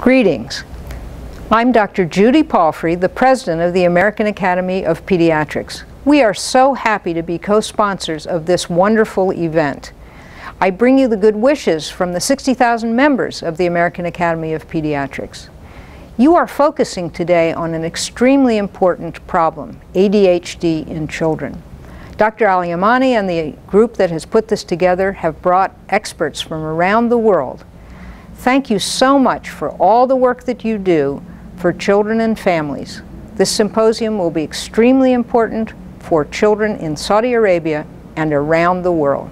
Greetings. I'm Dr. Judy Palfrey, the President of the American Academy of Pediatrics. We are so happy to be co-sponsors of this wonderful event. I bring you the good wishes from the 60,000 members of the American Academy of Pediatrics. You are focusing today on an extremely important problem, ADHD in children. Dr. Alyamani and the group that has put this together have brought experts from around the world. Thank you so much for all the work that you do for children and families. This symposium will be extremely important for children in Saudi Arabia and around the world.